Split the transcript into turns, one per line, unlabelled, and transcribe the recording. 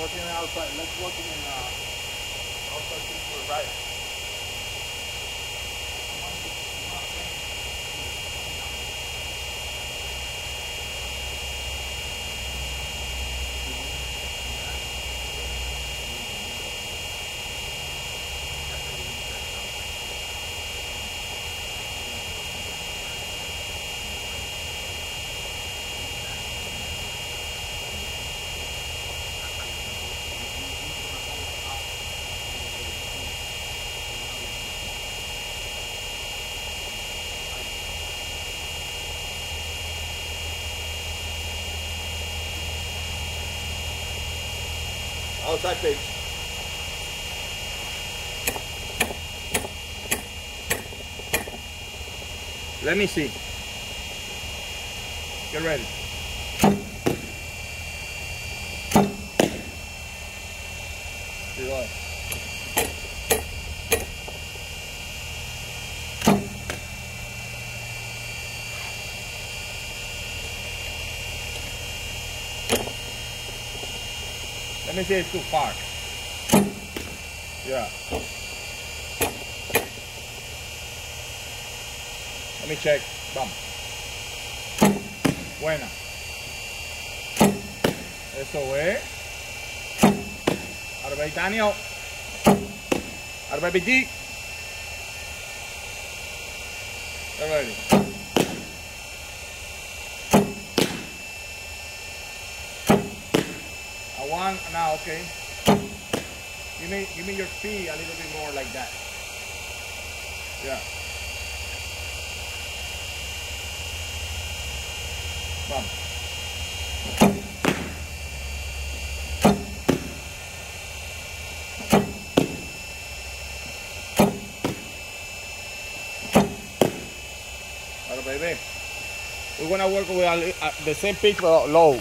Working outside. Let's work in uh, outside to the right. Outside pitch.
Let me see. Get ready.
Going.
Let me see it's too far. Yeah. Let me check. Vamos. Buena. Eso es. Arbeit Daniel. Arbeit BG. Get ready. A one now, okay. Give me give me your feet a little bit more like that. Yeah. Ahora, baby. We're gonna work with a, uh, the same pitch but low.